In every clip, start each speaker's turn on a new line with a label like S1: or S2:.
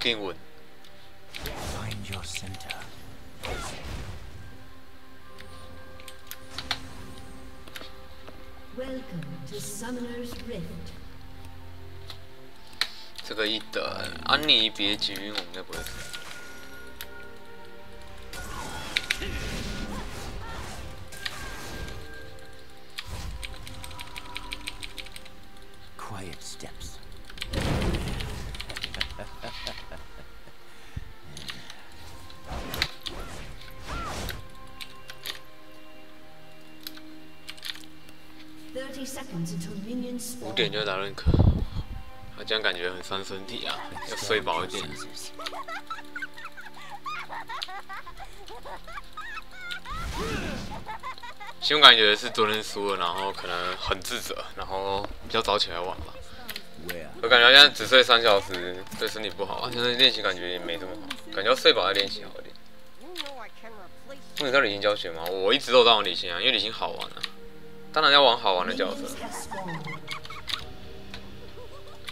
S1: 给你稳。
S2: Find your center.
S1: 这个一等，安妮别急，我应该不会死。点就打认可，啊，这样感觉很伤身体啊，要睡饱一点。
S2: Senses.
S1: 新感觉是昨天输了，然后可能很自责，然后比较早起来玩吧。我感觉现在只睡三小时对身体不好啊，现在练习感觉也没这么好，感觉要睡饱再练习好一点。
S3: You know I can replace
S1: 那你知道理性教学吗？我一直都在玩理性啊，因为理性好玩啊。当然要玩好玩的角色。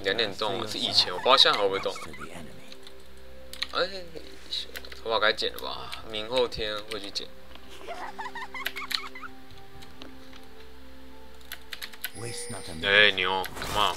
S1: 两点动是以前，我不知道现在还会不会动。哎，头发该剪了吧？明后天会去剪。哎，牛，Come on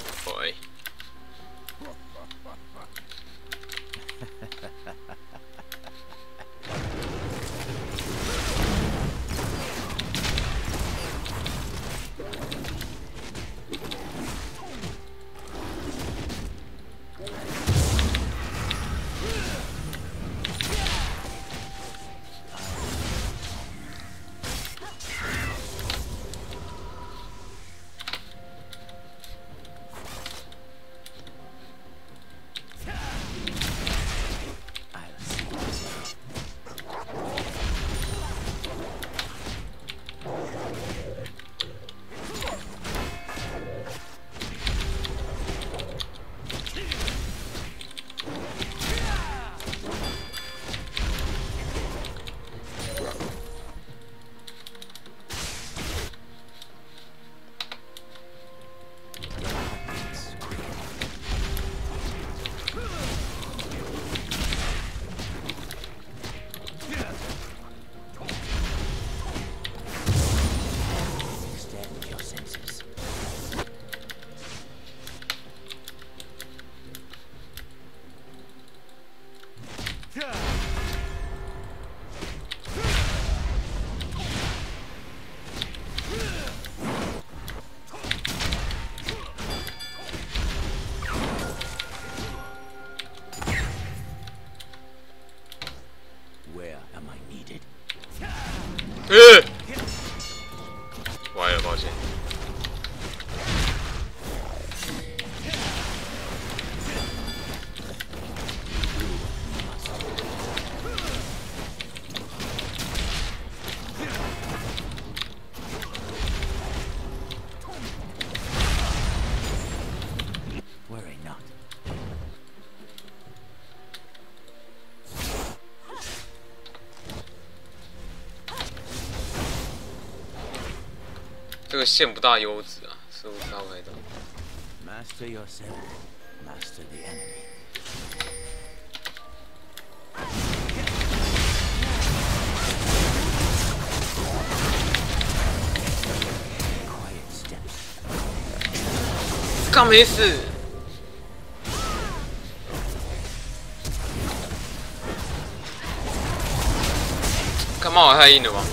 S1: 个线不大优质啊，是不是大概懂
S2: ？Master yourself. Master the enemy.
S1: 干没死。干嘛我太硬了吧？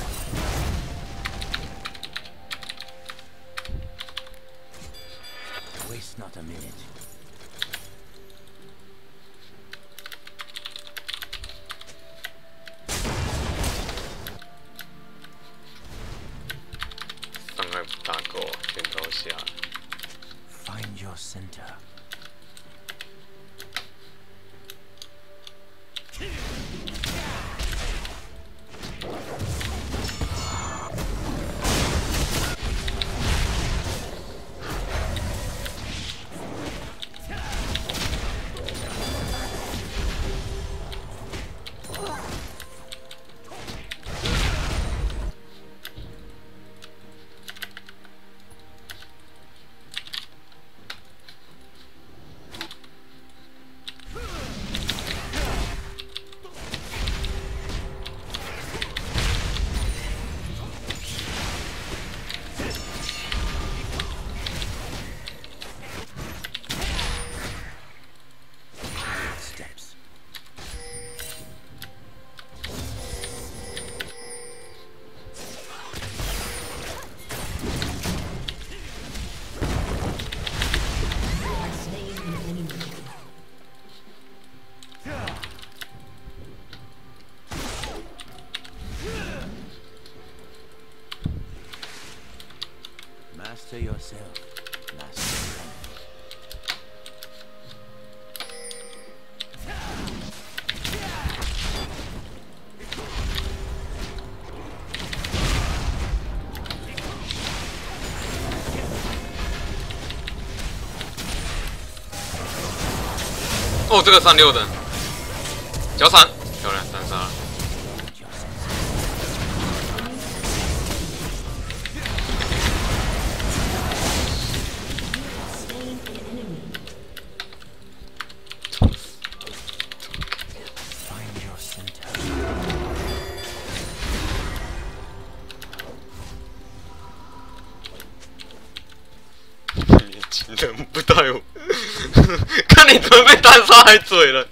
S1: 哦，这个上六的，脚闪。太嘴了，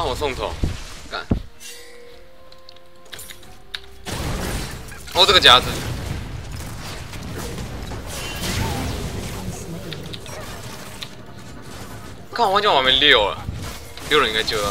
S1: 我送走，干！哦，这个夹子，看我忘记我还没六了，溜了应该救到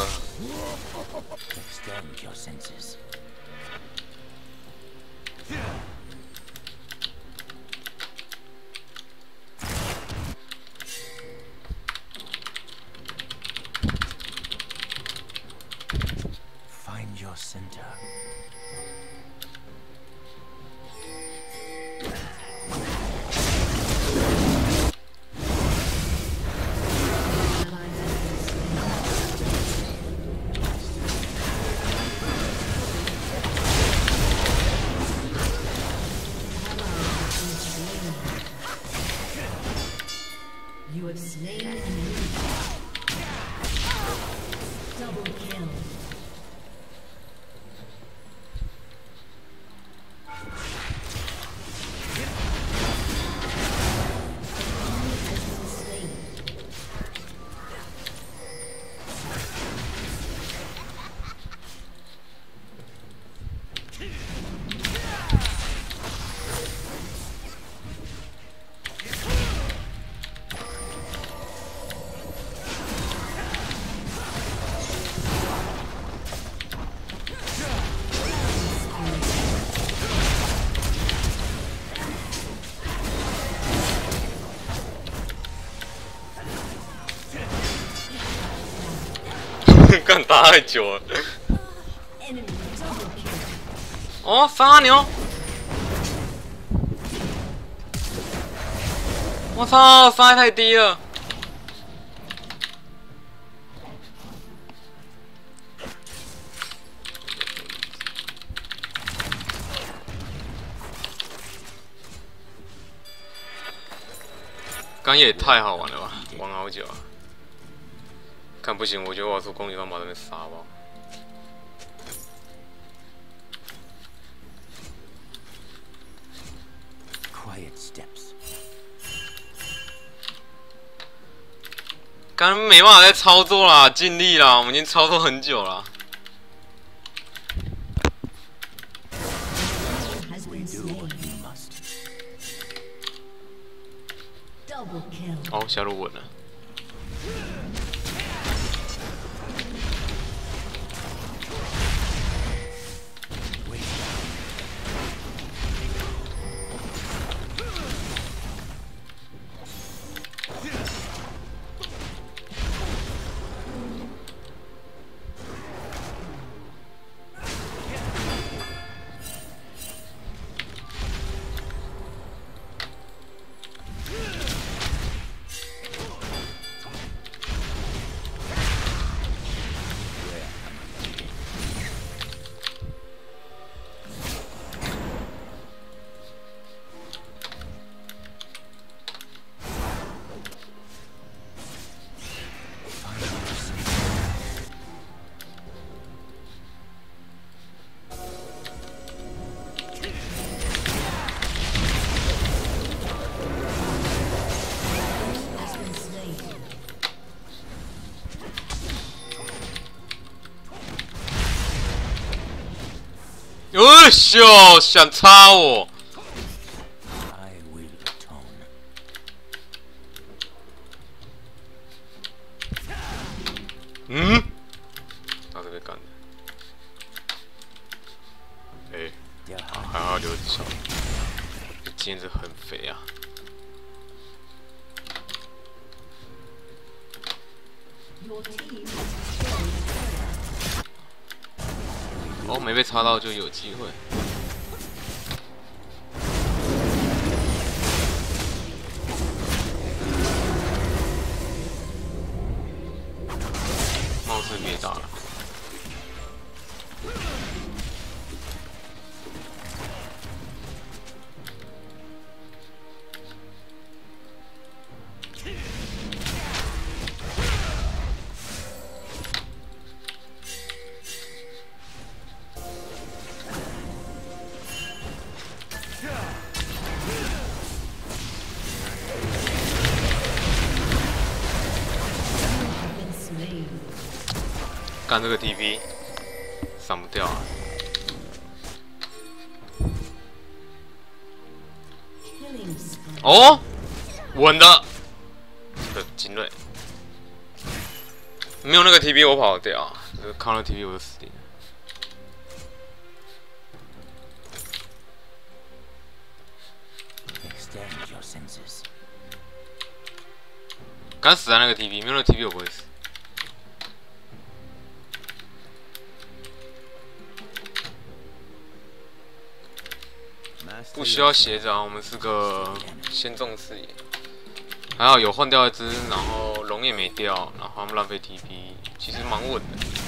S1: 干打太久了。哦，杀牛！我操，伤害太低了。刚也太好玩了吧，玩好久啊！看不行，我觉得我要从公牛方把他们杀吧。
S2: Quiet steps。
S1: 刚没办法再操作了，尽力了，我们已经操作很久
S4: 啦。
S1: 哦，下路稳了。秀，想插我？干这个 TP，闪不掉啊！哦，稳的，这个精锐，没有那个 TP 我跑得掉，这个康乐 TP 我就死定了。敢死在那个 TP，没有那个 TP 我不会死。不需要斜着啊，我们是个先重视野。还好有换掉一只，然后龙也没掉，然后他们浪费 TP，其实蛮稳的。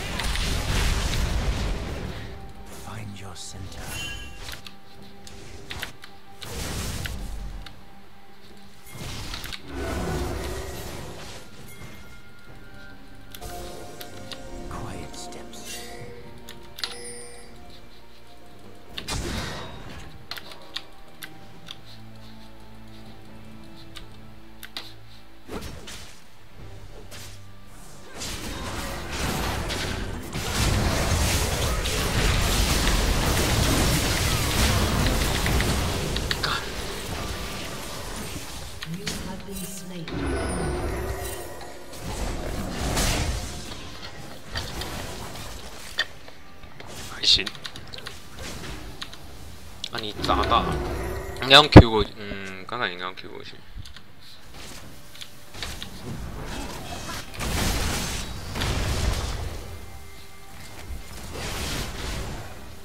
S1: 应该用 Q 过去，嗯，刚才你刚刚 Q 过去。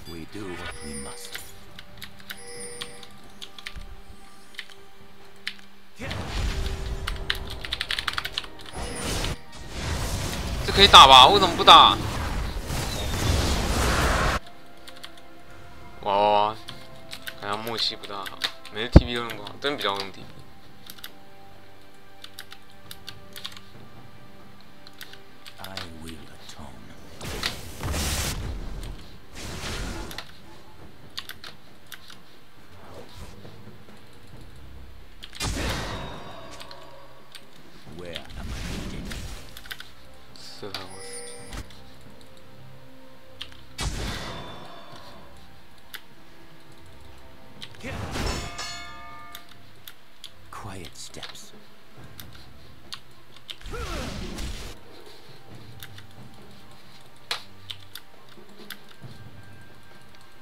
S2: We do what we must.
S1: 这可以打吧？为什么不打？哇哇哇！好像默契不大好，每次 TP 都用不好，真比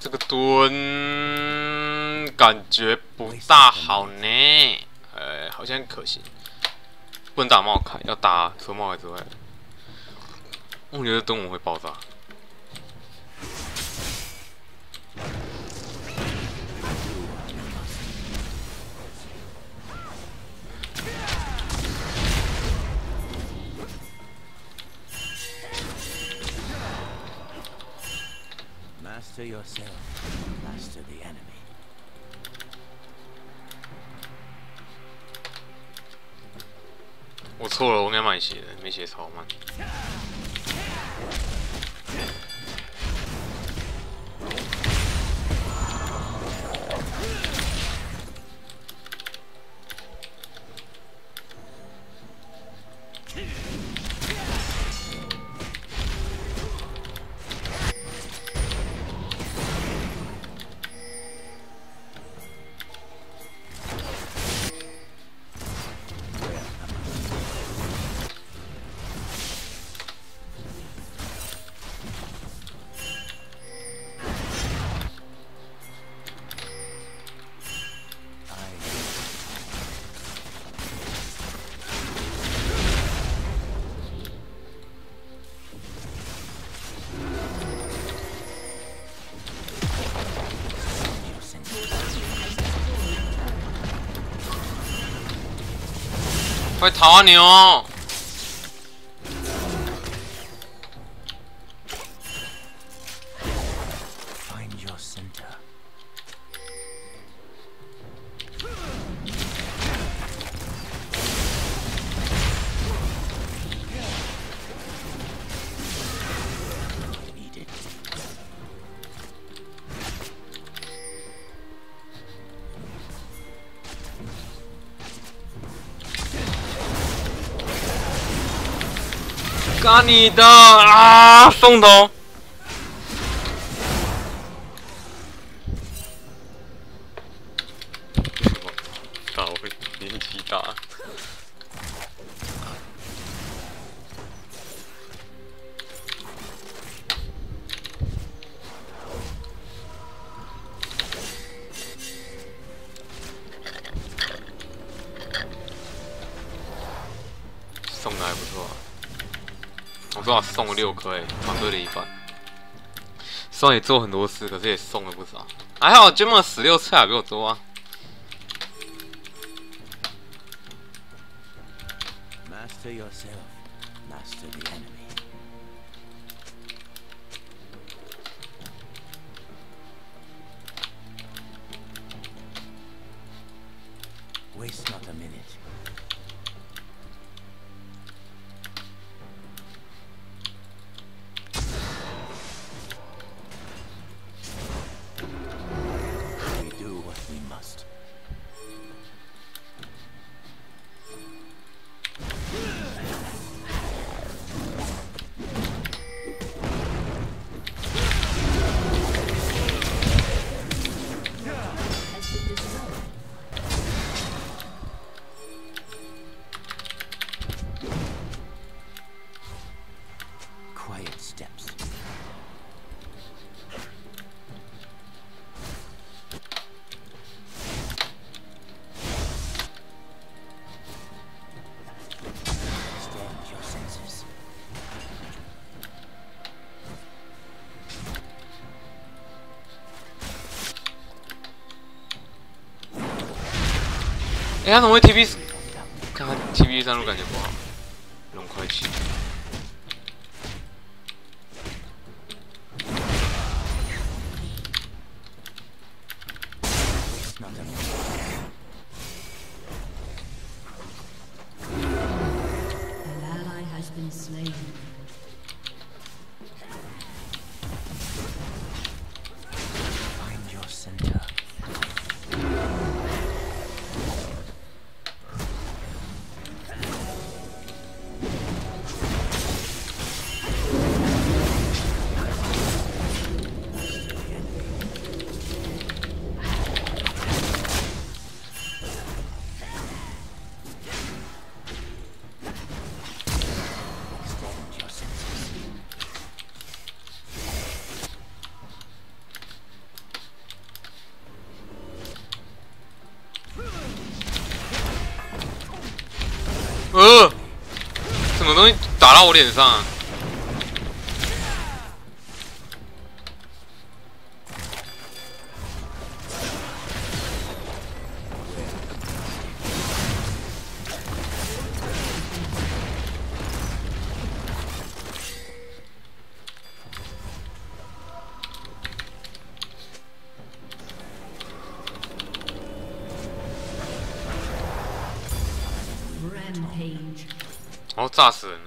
S1: 这个蹲感觉不大好呢，呃，好像可惜。不能打冒卡，要打除冒凯之外。我觉得蹲我会爆炸。的，没快逃啊牛！你的啊！宋彤。好送了六颗诶，团队的一半。虽然也做很多次，可是也送了不少。还好 j a 十六次还比我多啊。
S2: Master yourself. Master the enemy.
S1: 哎、他怎么会 TP？看他 TP 上路感觉不好，龙打到我脸上、啊？炸死人了！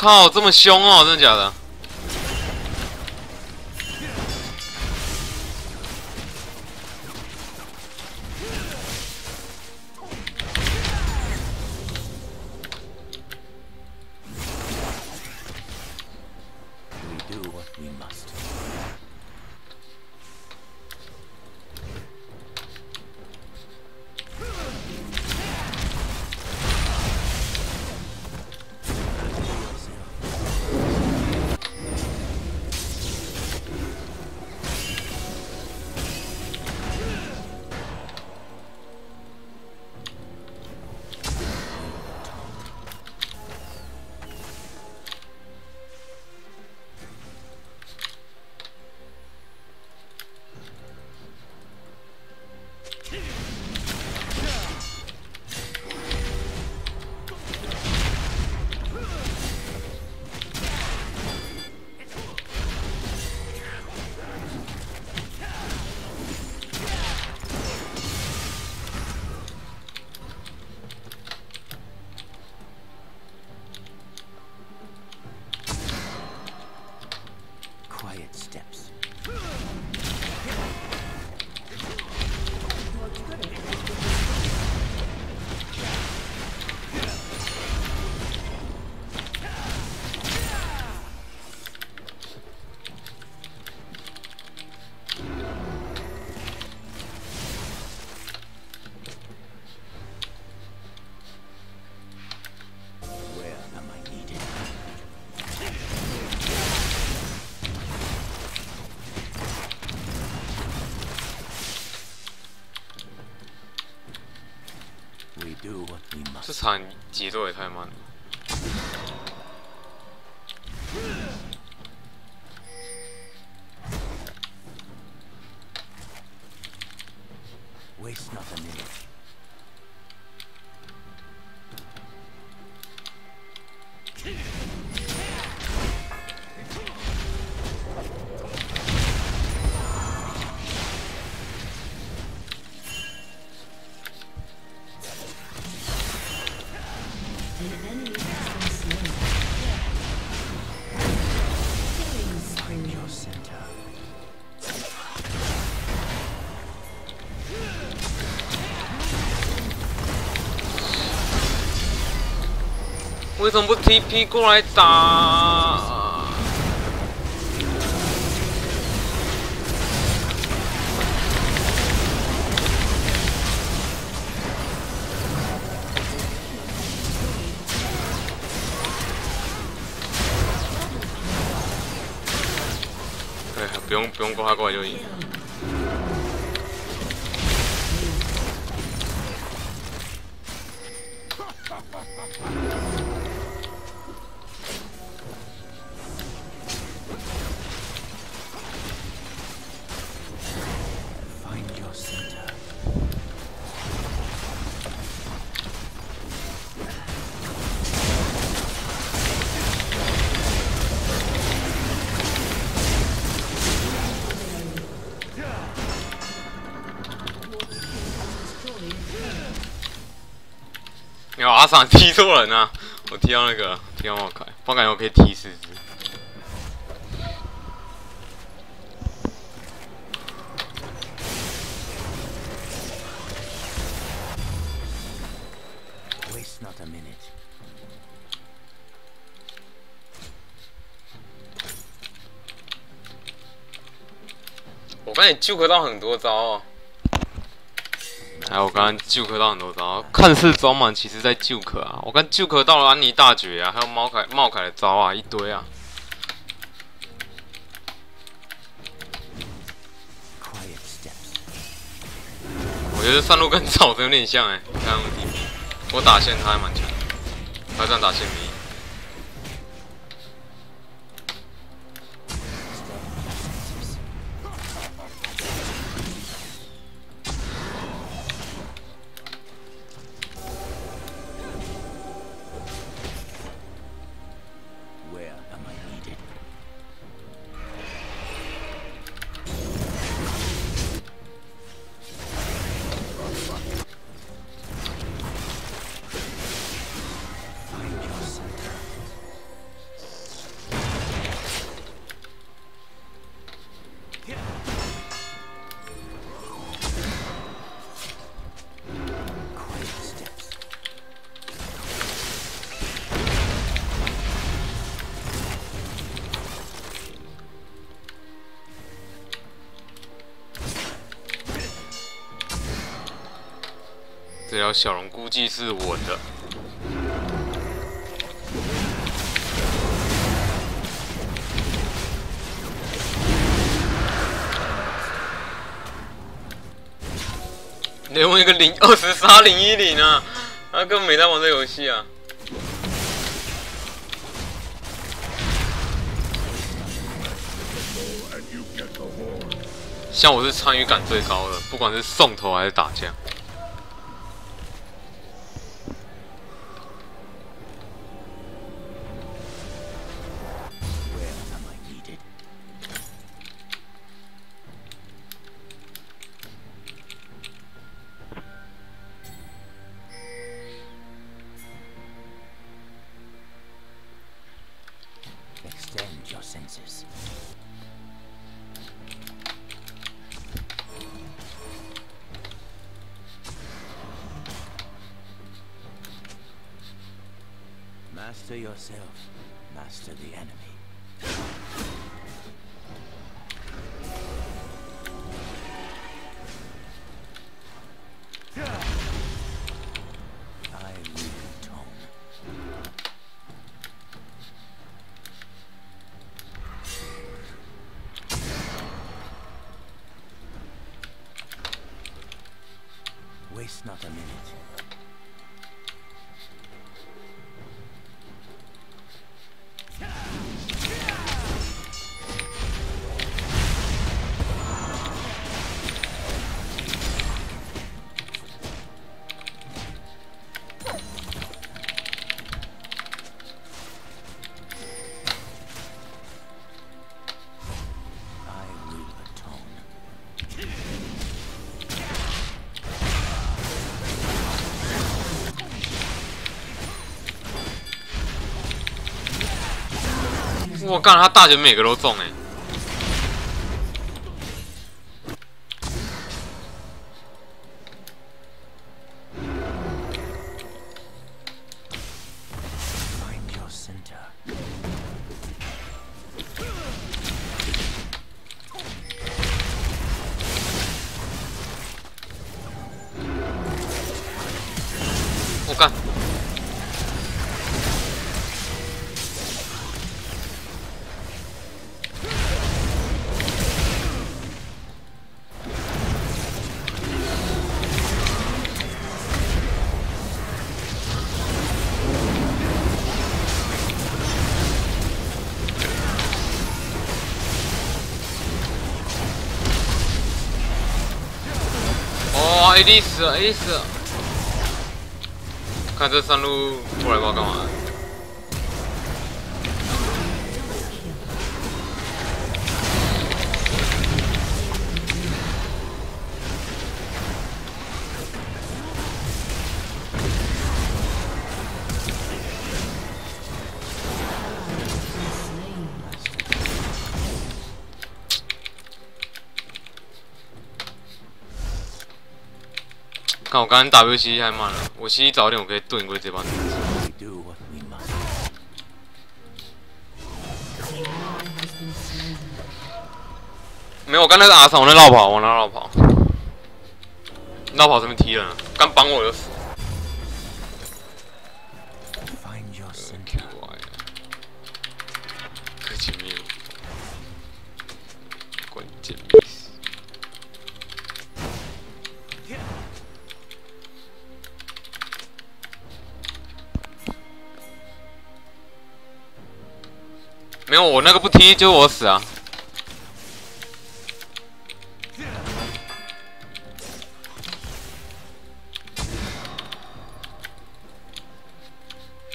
S1: 靠，这么凶哦，真的假的？节奏也太慢了。
S2: Waste not a minute.
S1: 为什么不 TP 过来打？对，不用不用过他过来就赢。没有阿桑踢错人啊！我踢到那个踢到我凯，我感觉我可以踢四只。
S2: Waste not a minute.
S1: 我刚才救克到很多招哦。还有我刚刚救克到很多招，看似装满，其实在救克啊！我刚救克到了安妮大绝啊，还有猫凯茂凯的招啊，一堆啊！我觉得上路跟草的有点像哎、你看我地，我打线他还蛮强，他这样打线迷。小龙估计是稳的。连我一个零二十杀零一零啊，他根本没在玩这游戏啊。像我是参与感最高的，不管是送头还是打架。
S2: Senses. Master yourself, master the enemy.
S1: 我靠，他大绝每个都中哎、，AD 死了，AD 死了。看这山路过来不知道干嘛。看我刚刚游戏太慢了，我 C 早点我可以盾过这
S4: 帮人。
S1: 没有，我刚才是阿三，我在绕跑，往那绕跑，绕跑这边踢人，刚绑我就死。没有，我那个不踢就是我死啊！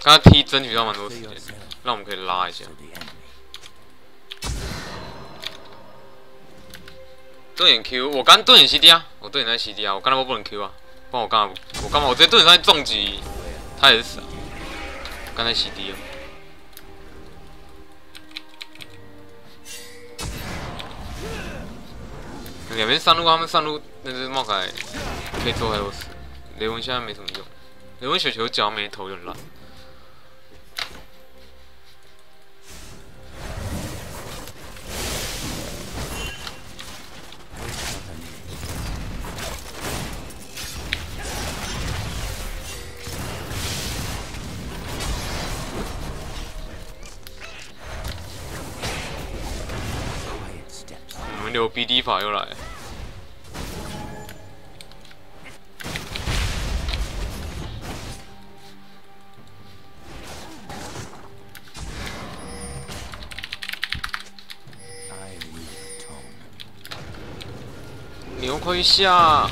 S1: 刚刚踢争取到蛮多时间，让我们可以拉一下。盾眼 Q，我刚盾眼 CD 啊，我盾眼在 CD 啊，我刚才我不能 Q 啊，不然我刚才我干嘛？我直接盾眼上去重击，他也是死啊。刚才 CD 了两边上路，他们上路那只茂凯可以做太多事。雷文现在没什么用，雷文雪球脚没头有点烂。我们流 BD 法又来了。下！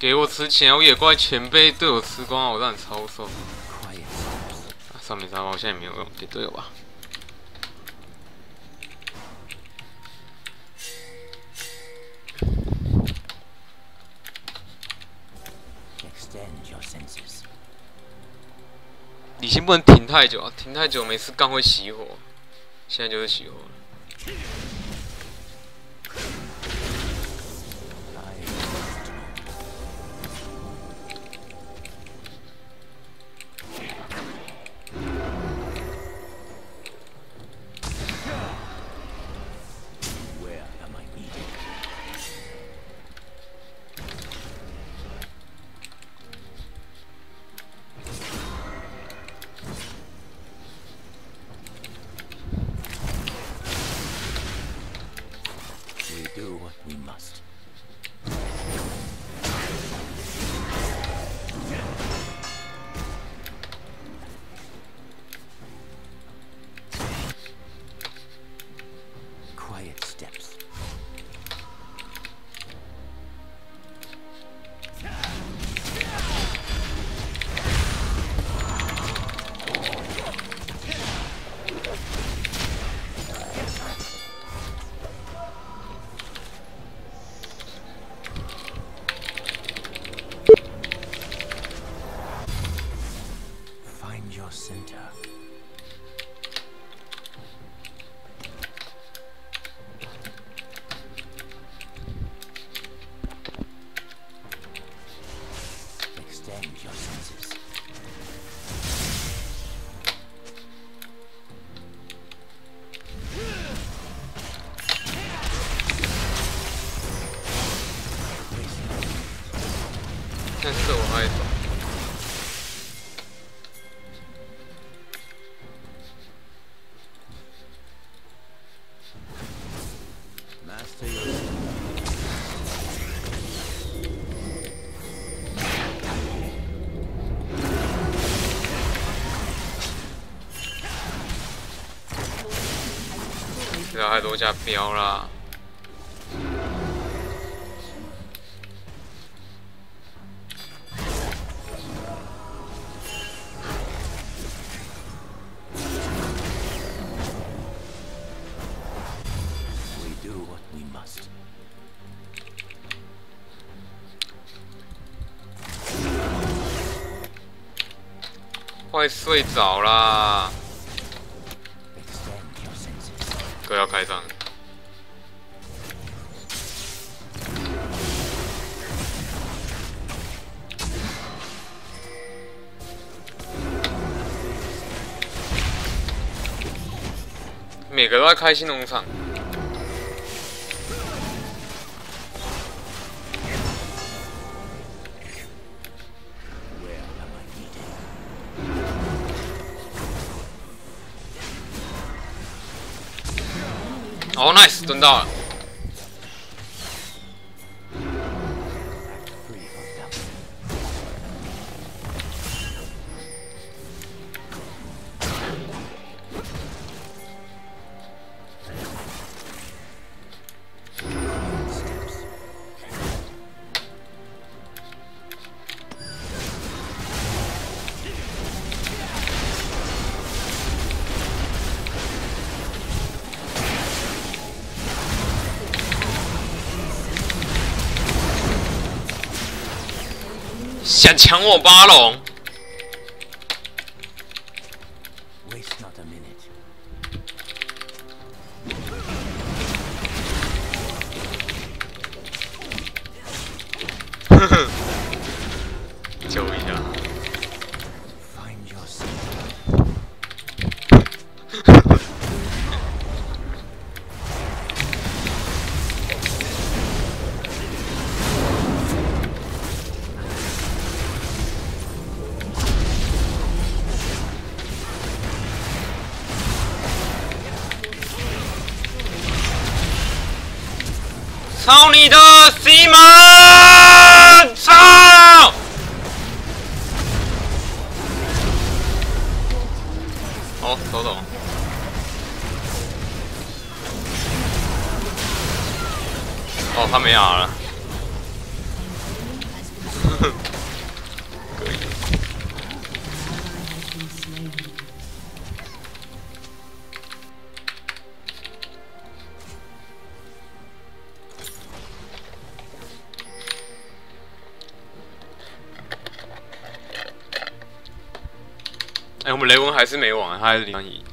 S1: 给我吃钱，我野怪前辈队友吃光，我让你超瘦。啊上面沙包现在没有用，给队友吧。李信不能停太久啊，停太久每次杠会熄火，现在就是熄火了。太多下标啦。快睡着啦！每个都要开新农场。哦 nice 蹲到了。想抢我巴龙？操你的西门！还是没网，他还是零一。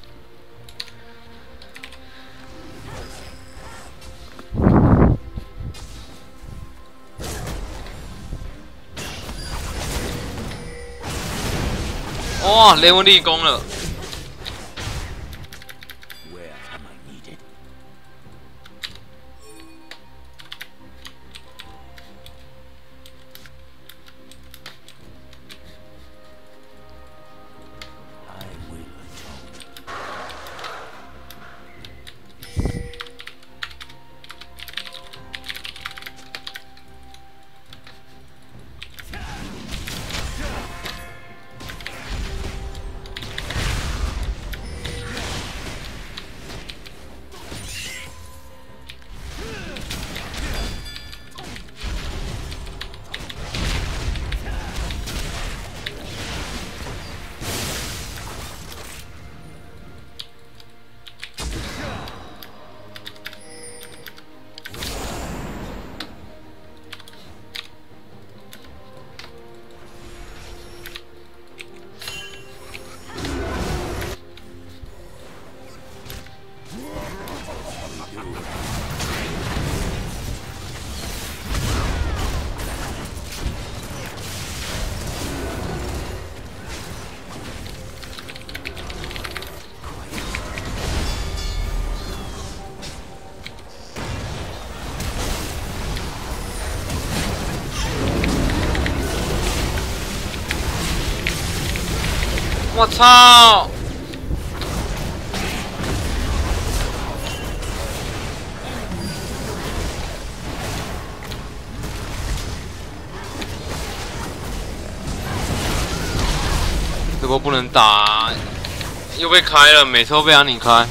S1: 哇，雷文立功了！我操！这波不能打，又被开了，每次都被安妮开。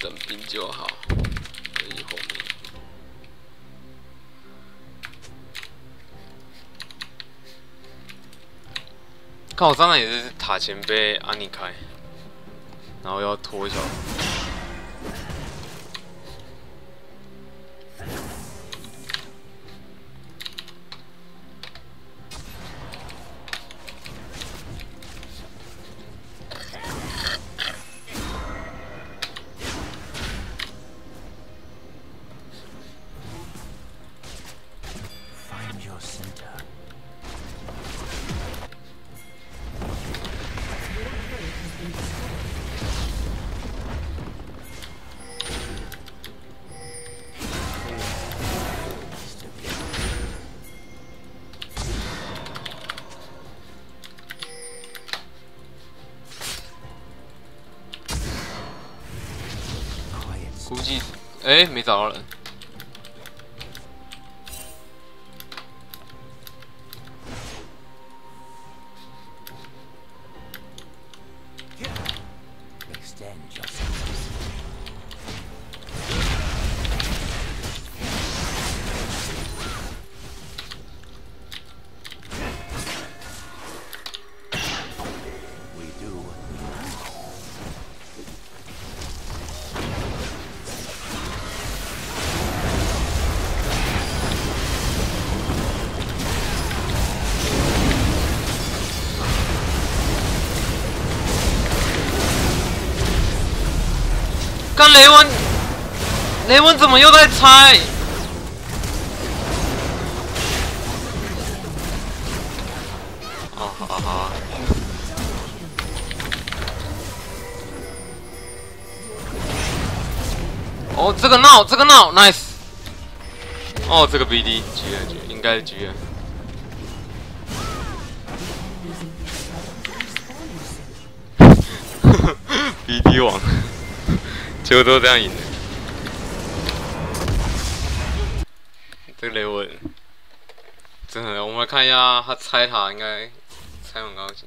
S1: 等兵就好，看我刚才也是塔前被安妮开，然后要拖一下。
S2: 搞
S1: 了。雷文怎么又在拆？哦，好好好。哦，这个闹，这个闹，nice。哦，这个 BD 狙了狙，应该是狙了。BD 王，结果都这样赢的。们看一下他拆塔，应该拆很高级。